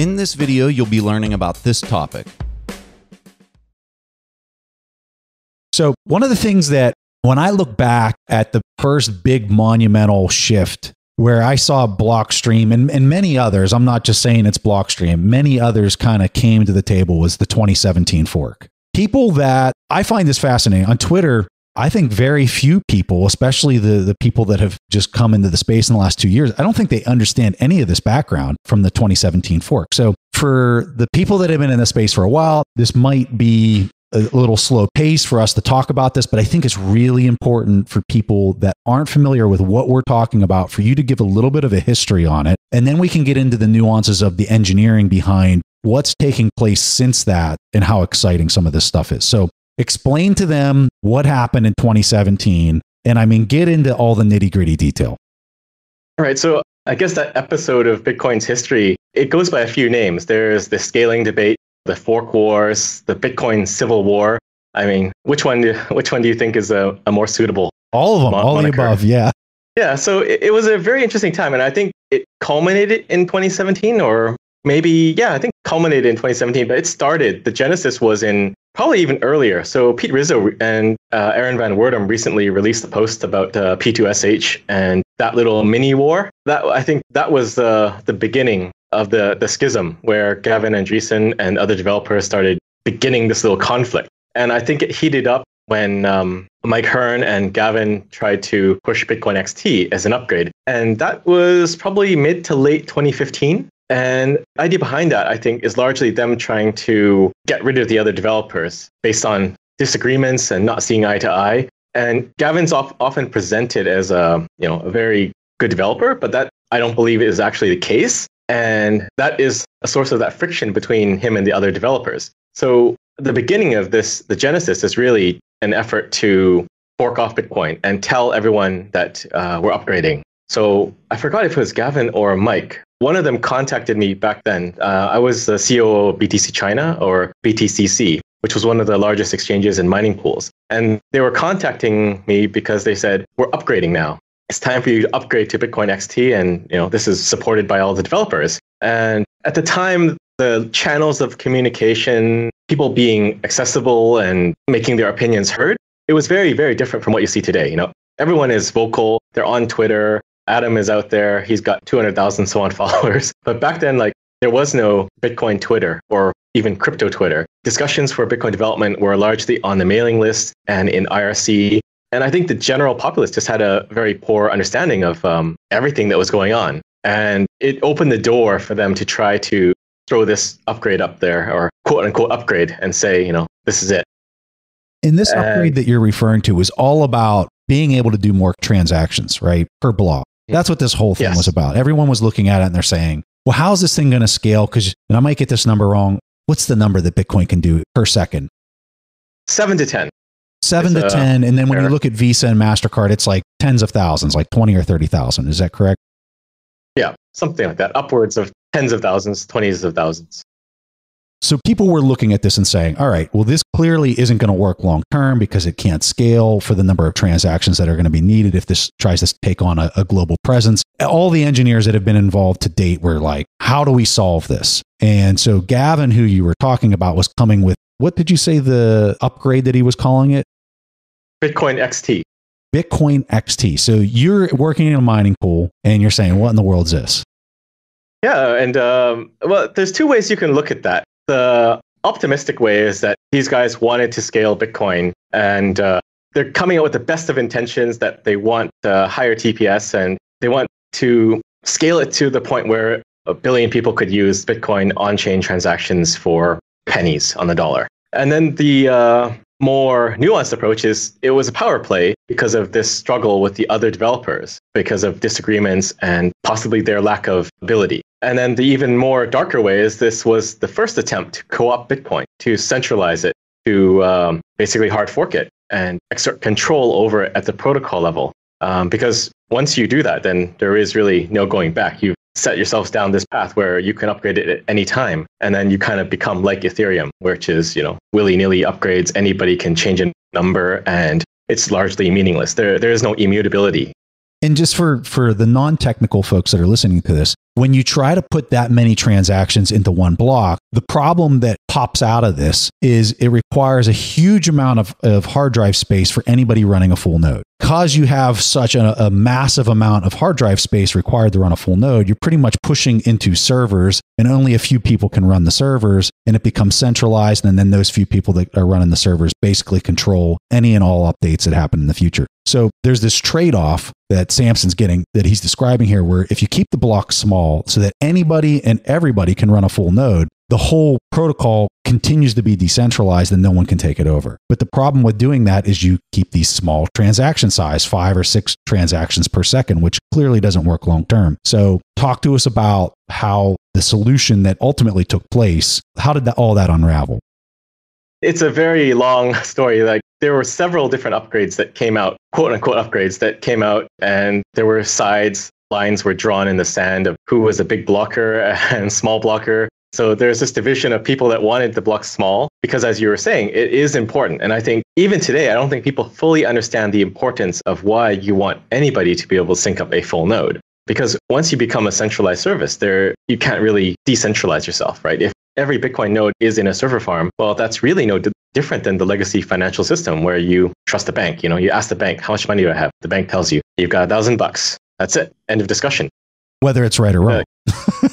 In this video, you'll be learning about this topic. So, one of the things that when I look back at the first big monumental shift where I saw Blockstream and, and many others, I'm not just saying it's Blockstream, many others kind of came to the table was the 2017 fork. People that I find this fascinating on Twitter, I think very few people, especially the, the people that have just come into the space in the last two years, I don't think they understand any of this background from the 2017 fork. So, for the people that have been in the space for a while, this might be a little slow pace for us to talk about this, but I think it's really important for people that aren't familiar with what we're talking about for you to give a little bit of a history on it. And then we can get into the nuances of the engineering behind what's taking place since that and how exciting some of this stuff is. So, explain to them what happened in 2017. And I mean, get into all the nitty gritty detail. All right. So, I guess that episode of Bitcoin's history, it goes by a few names. There's the scaling debate the fork wars, the Bitcoin civil war. I mean, which one? Do, which one do you think is a, a more suitable? All of them, all moniker? the above. Yeah. Yeah. So it, it, was a very interesting time, and I think it culminated in 2017, or maybe yeah, I think culminated in 2017. But it started. The genesis was in probably even earlier. So Pete Rizzo and uh, Aaron Van Wirdum recently released a post about uh, P2SH and that little mini war. That I think that was uh, the beginning of the, the schism where Gavin Andresen and other developers started beginning this little conflict. And I think it heated up when um, Mike Hearn and Gavin tried to push Bitcoin XT as an upgrade. And that was probably mid to late 2015. And the idea behind that, I think, is largely them trying to get rid of the other developers based on disagreements and not seeing eye to eye. And Gavin's often presented as a, you know, a very good developer, but that I don't believe is actually the case. And that is a source of that friction between him and the other developers. So the beginning of this, the genesis is really an effort to fork off Bitcoin and tell everyone that uh, we're upgrading. So I forgot if it was Gavin or Mike. One of them contacted me back then. Uh, I was the CEO of BTC China or BTCC, which was one of the largest exchanges and mining pools. And they were contacting me because they said, we're upgrading now it's time for you to upgrade to Bitcoin XT, and you know this is supported by all the developers. And at the time, the channels of communication, people being accessible and making their opinions heard, it was very, very different from what you see today. You know, everyone is vocal. They're on Twitter. Adam is out there. He's got 200,000 so on followers. But back then, like there was no Bitcoin Twitter or even crypto Twitter. Discussions for Bitcoin development were largely on the mailing list and in IRC and I think the general populace just had a very poor understanding of um, everything that was going on. And it opened the door for them to try to throw this upgrade up there or quote unquote upgrade and say, you know, this is it. And this and, upgrade that you're referring to was all about being able to do more transactions, right? Per block. That's what this whole thing yes. was about. Everyone was looking at it and they're saying, well, how's this thing going to scale? Because, and I might get this number wrong. What's the number that Bitcoin can do per second? Seven to 10 seven it's to 10. And then when you look at Visa and MasterCard, it's like tens of thousands, like 20 or 30,000. Is that correct? Yeah, something like that. Upwards of tens of thousands, 20s of thousands. So people were looking at this and saying, all right, well, this clearly isn't going to work long term because it can't scale for the number of transactions that are going to be needed if this tries to take on a, a, global presence. All the engineers that have been involved to date were like, how do we solve this? And so Gavin, who you were talking about, was coming with what did you say the upgrade that he was calling it? Bitcoin XT. Bitcoin XT. So you're working in a mining pool and you're saying, what in the world is this? Yeah. And um, well, there's two ways you can look at that. The optimistic way is that these guys wanted to scale Bitcoin and uh, they're coming out with the best of intentions that they want uh, higher TPS and they want to scale it to the point where a billion people could use Bitcoin on chain transactions for pennies on the dollar. And then the uh, more nuanced approach is it was a power play because of this struggle with the other developers, because of disagreements and possibly their lack of ability. And then the even more darker way is this was the first attempt to co opt Bitcoin, to centralize it, to um, basically hard fork it and exert control over it at the protocol level. Um, because once you do that, then there is really no going back. You've set yourselves down this path where you can upgrade it at any time. And then you kind of become like Ethereum, which is, you know, willy nilly upgrades. Anybody can change a number and it's largely meaningless. There, there is no immutability. And just for, for the non technical folks that are listening to this, when you try to put that many transactions into one block, the problem that pops out of this is it requires a huge amount of, of hard drive space for anybody running a full node. Because you have such a, a massive amount of hard drive space required to run a full node, you're pretty much pushing into servers, and only a few people can run the servers, and it becomes centralized. And then those few people that are running the servers basically control any and all updates that happen in the future. So there's this trade off that Samson's getting that he's describing here, where if you keep the block small so that anybody and everybody can run a full node, the whole protocol continues to be decentralized and no one can take it over. But the problem with doing that is you keep these small transaction size, five or six transactions per second, which clearly doesn't work long term. So talk to us about how the solution that ultimately took place, how did that, all that unravel? It's a very long story. Like there were several different upgrades that came out, quote unquote upgrades that came out, and there were sides lines were drawn in the sand of who was a big blocker and small blocker. So there's this division of people that wanted the block small because, as you were saying, it is important. And I think even today, I don't think people fully understand the importance of why you want anybody to be able to sync up a full node. Because once you become a centralized service, there you can't really decentralize yourself, right? If every Bitcoin node is in a server farm, well, that's really no different than the legacy financial system where you trust the bank. You know, you ask the bank, how much money do I have? The bank tells you, you've got a thousand bucks. That's it. End of discussion. Whether it's right or wrong.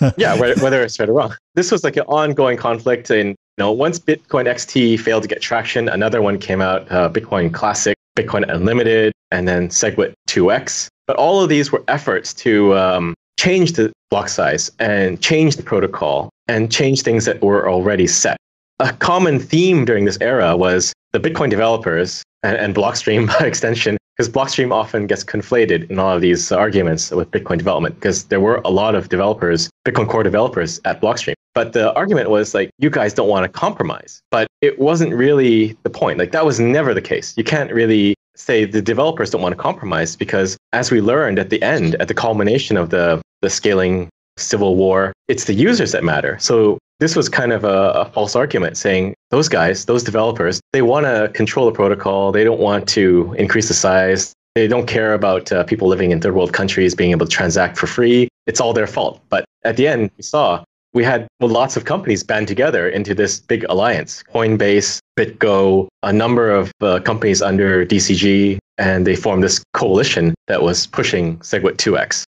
Uh, yeah, whether it's right or wrong. This was like an ongoing conflict. And you know, once Bitcoin XT failed to get traction, another one came out, uh, Bitcoin Classic, Bitcoin Unlimited, and then SegWit 2x. But all of these were efforts to um, change the block size and change the protocol and change things that were already set. A common theme during this era was the Bitcoin developers and, and Blockstream by extension, because Blockstream often gets conflated in all of these arguments with Bitcoin development, because there were a lot of developers, Bitcoin core developers at Blockstream. But the argument was like, you guys don't want to compromise. But it wasn't really the point. Like, that was never the case. You can't really say the developers don't want to compromise because as we learned at the end, at the culmination of the, the scaling civil war, it's the users that matter. So this was kind of a, a, false argument saying those guys, those developers, they want to control the protocol. They don't want to increase the size. They don't care about uh, people living in third world countries being able to transact for free. It's all their fault. But at the end, we saw we had well, lots of companies band together into this big alliance Coinbase, BitGo, a number of uh, companies under DCG, and they formed this coalition that was pushing SegWit 2x.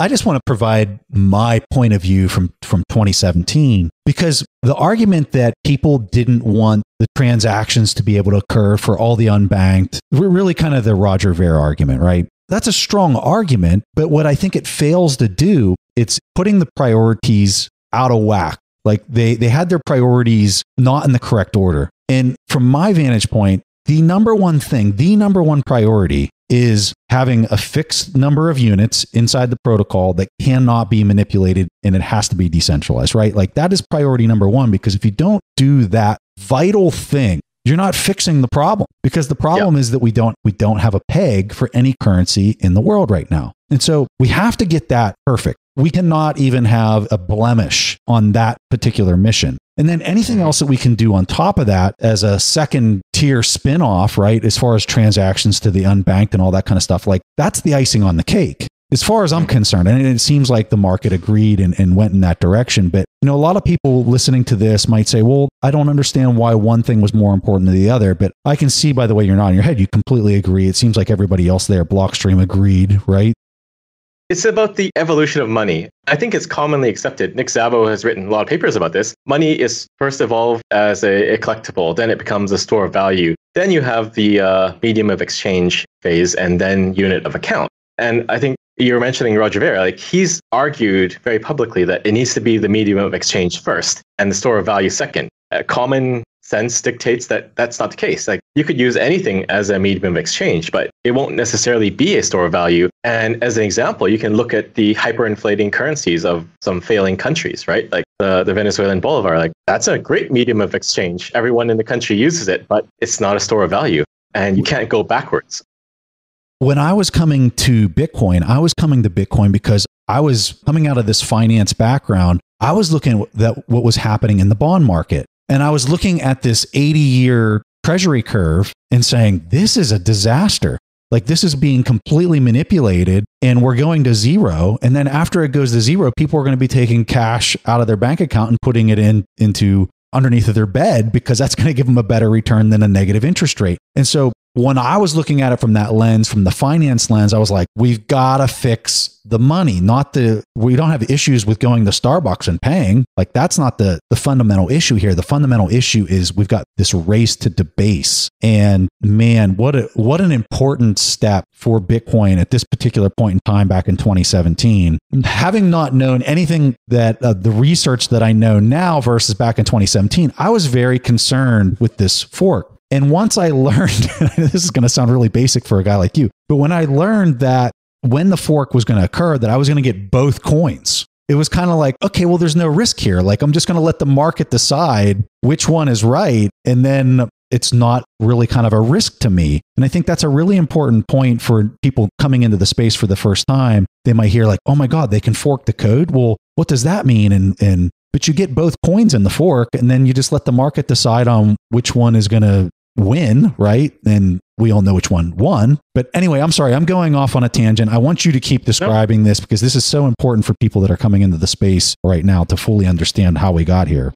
I just want to provide my point of view from, from 2017 because the argument that people didn't want the transactions to be able to occur for all the unbanked, really kind of the Roger Ver argument, right? That's a strong argument, but what I think it fails to do, it's putting the priorities out of whack. Like they, they had their priorities not in the correct order. And from my vantage point, the number one thing, the number one priority is having a fixed number of units inside the protocol that cannot be manipulated and it has to be decentralized, right? Like that is priority number one because if you don't do that vital thing, you're not fixing the problem because the problem yep. is that we don't we don't have a peg for any currency in the world right now. And so we have to get that perfect. We cannot even have a blemish on that particular mission. And then anything else that we can do on top of that as a second tier spin-off, right? As far as transactions to the unbanked and all that kind of stuff, like that's the icing on the cake. As far as I'm concerned, and it seems like the market agreed and, and went in that direction. But you know, a lot of people listening to this might say, well, I don't understand why one thing was more important than the other. But I can see by the way you're nodding your head, you completely agree. It seems like everybody else there, Blockstream agreed, right? It's about the evolution of money. I think it's commonly accepted. Nick Szabo has written a lot of papers about this. Money is first evolved as a, a collectible, then it becomes a store of value. Then you have the uh, medium of exchange phase, and then unit of account. And I think you're mentioning Roger Ver, like he's argued very publicly that it needs to be the medium of exchange first and the store of value second. A common sense dictates that that's not the case. Like you could use anything as a medium of exchange, but it won't necessarily be a store of value. And as an example, you can look at the hyperinflating currencies of some failing countries, right? Like the, the Venezuelan bolivar. Like that's a great medium of exchange. Everyone in the country uses it, but it's not a store of value. And you can't go backwards. When I was coming to Bitcoin, I was coming to Bitcoin because I was coming out of this finance background. I was looking at what was happening in the bond market. And I was looking at this 80 year treasury curve and saying, this is a disaster. Like this is being completely manipulated and we're going to zero. And then after it goes to zero, people are going to be taking cash out of their bank account and putting it in into underneath of their bed because that's going to give them a better return than a negative interest rate. And so when I was looking at it from that lens, from the finance lens, I was like, we've got to fix the money, not the, we don't have issues with going to Starbucks and paying. Like that's not the, the fundamental issue here. The fundamental issue is we've got this race to debase. And man, what a, what an important step for Bitcoin at this particular point in time back in 2017. Having not known anything that uh, the research that I know now versus back in 2017, I was very concerned with this fork and once I learned, this is going to sound really basic for a guy like you, but when I learned that when the fork was going to occur, that I was going to get both coins, it was kind of like, okay, well, there's no risk here. Like, I'm just going to let the market decide which one is right. And then it's not really kind of a risk to me. And I think that's a really important point for people coming into the space for the first time. They might hear, like, oh my God, they can fork the code. Well, what does that mean? And, and, but you get both coins in the fork, and then you just let the market decide on which one is going to win, right? And we all know which one won. But anyway, I'm sorry, I'm going off on a tangent. I want you to keep describing this because this is so important for people that are coming into the space right now to fully understand how we got here.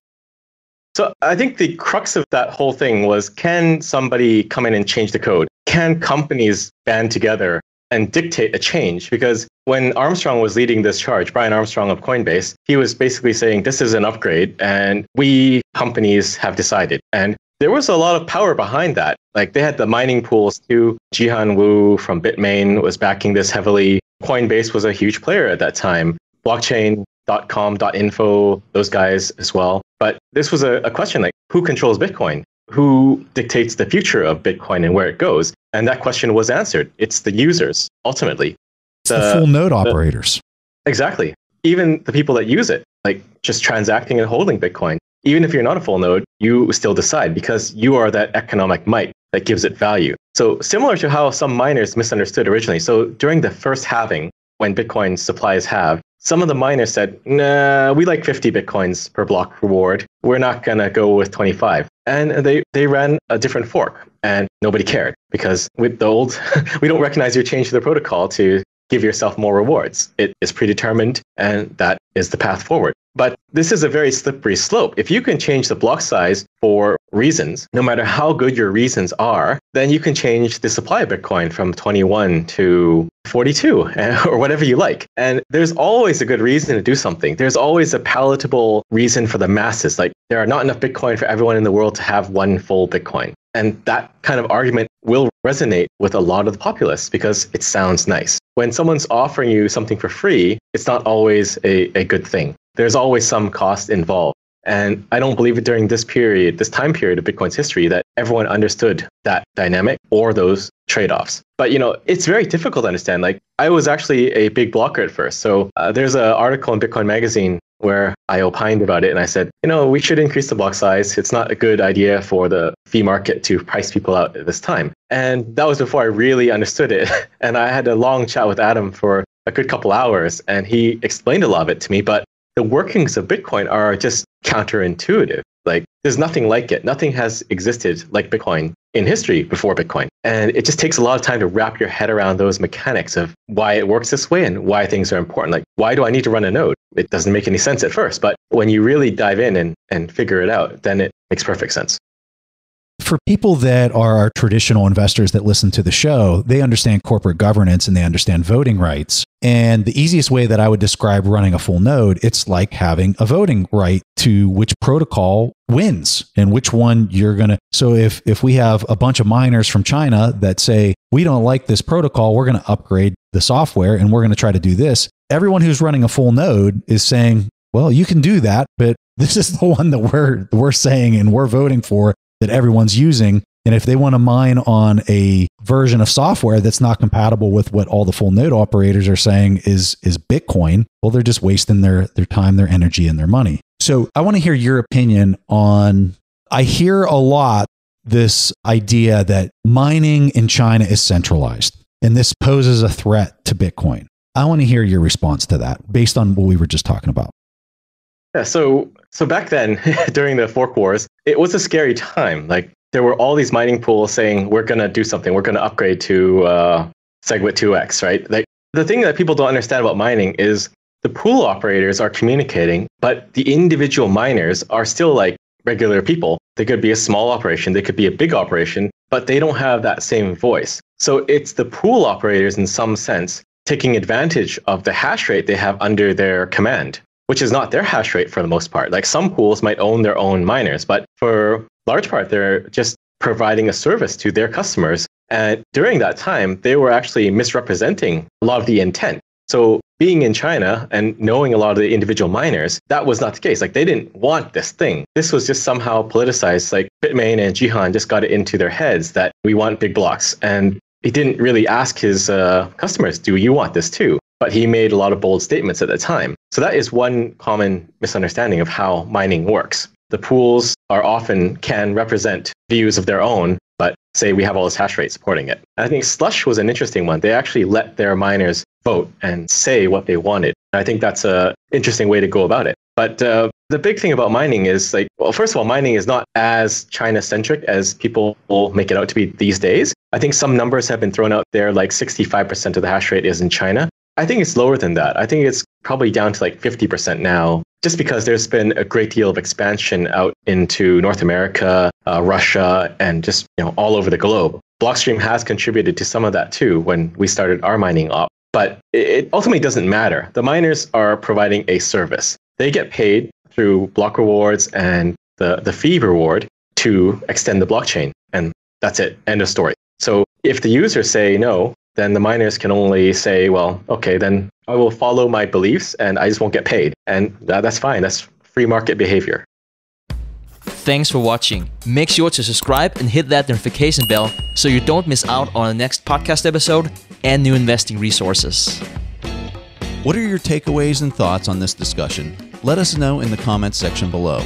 So I think the crux of that whole thing was can somebody come in and change the code? Can companies band together and dictate a change? Because when Armstrong was leading this charge, Brian Armstrong of Coinbase, he was basically saying this is an upgrade and we companies have decided. And there was a lot of power behind that. Like they had the mining pools too. Jihan Wu from Bitmain was backing this heavily. Coinbase was a huge player at that time. Blockchain.com, .info, those guys as well. But this was a, a question like, who controls Bitcoin? Who dictates the future of Bitcoin and where it goes? And that question was answered. It's the users, ultimately. It's the, the full node the, operators. Exactly. Even the people that use it, like just transacting and holding Bitcoin even if you're not a full node, you still decide because you are that economic might that gives it value. So similar to how some miners misunderstood originally. So during the first halving, when Bitcoin supplies have, some of the miners said, nah, we like 50 Bitcoins per block reward. We're not going to go with 25. And they, they ran a different fork and nobody cared because with the old, we don't recognize your change to the protocol to give yourself more rewards. It is predetermined and that is the path forward. But this is a very slippery slope. If you can change the block size for reasons, no matter how good your reasons are, then you can change the supply of Bitcoin from 21 to 42 or whatever you like. And there's always a good reason to do something. There's always a palatable reason for the masses. Like there are not enough Bitcoin for everyone in the world to have one full Bitcoin. And that kind of argument will resonate with a lot of the populace because it sounds nice. When someone's offering you something for free, it's not always a, a good thing there's always some cost involved. And I don't believe it during this period, this time period of Bitcoin's history, that everyone understood that dynamic or those trade-offs. But you know, it's very difficult to understand. Like I was actually a big blocker at first. So uh, there's an article in Bitcoin Magazine where I opined about it, and I said, you know, we should increase the block size. It's not a good idea for the fee market to price people out at this time. And that was before I really understood it. And I had a long chat with Adam for a good couple hours, and he explained a lot of it to me. But the workings of Bitcoin are just counterintuitive. Like there's nothing like it. Nothing has existed like Bitcoin in history before Bitcoin. And it just takes a lot of time to wrap your head around those mechanics of why it works this way and why things are important. Like, why do I need to run a node? It doesn't make any sense at first. But when you really dive in and, and figure it out, then it makes perfect sense for people that are our traditional investors that listen to the show, they understand corporate governance and they understand voting rights. And the easiest way that I would describe running a full node, it's like having a voting right to which protocol wins and which one you're going to. So if if we have a bunch of miners from China that say we don't like this protocol, we're going to upgrade the software and we're going to try to do this. Everyone who's running a full node is saying, well, you can do that, but this is the one that we're we're saying and we're voting for that everyone's using. And if they want to mine on a version of software that's not compatible with what all the full node operators are saying is is Bitcoin, well, they're just wasting their their time, their energy, and their money. So I want to hear your opinion on. I hear a lot this idea that mining in China is centralized, and this poses a threat to Bitcoin. I want to hear your response to that based on what we were just talking about. Yeah, so so back then during the fork wars, it was a scary time. Like there were all these mining pools saying we're going to do something, we're going to upgrade to uh, SegWit 2x, right? Like the thing that people don't understand about mining is the pool operators are communicating, but the individual miners are still like regular people. They could be a small operation, they could be a big operation, but they don't have that same voice. So it's the pool operators in some sense taking advantage of the hash rate they have under their command, which is not their hash rate for the most part. Like some pools might own their own miners, but for large part, they're just providing a service to their customers. And during that time, they were actually misrepresenting a lot of the intent. So being in China and knowing a lot of the individual miners, that was not the case. Like they didn't want this thing. This was just somehow politicized. Like Bitmain and Jihan just got it into their heads that we want big blocks. And he didn't really ask his uh, customers, do you want this too? But he made a lot of bold statements at the time. So that is one common misunderstanding of how mining works. The pools are often can represent views of their own, but say we have all this hash rate supporting it. I think Slush was an interesting one. They actually let their miners vote and say what they wanted. I think that's a interesting way to go about it. But uh, the big thing about mining is like, well, first of all, mining is not as China centric as people make it out to be these days. I think some numbers have been thrown out there, like 65% of the hash rate is in China. I think it's lower than that. I think it's probably down to like 50% now, just because there's been a great deal of expansion out into North America, uh, Russia, and just you know all over the globe. Blockstream has contributed to some of that too when we started our mining op. But it ultimately doesn't matter. The miners are providing a service. They get paid through block rewards and the, the fee reward to extend the blockchain. And that's it. End of story. So if the users say no, then the miners can only say, well, okay, then I will follow my beliefs and I just won't get paid. And that, that's fine. That's free market behavior. Thanks for watching. Make sure to subscribe and hit that notification bell so you don't miss out on the next podcast episode and new investing resources. What are your takeaways and thoughts on this discussion? Let us know in the comments section below.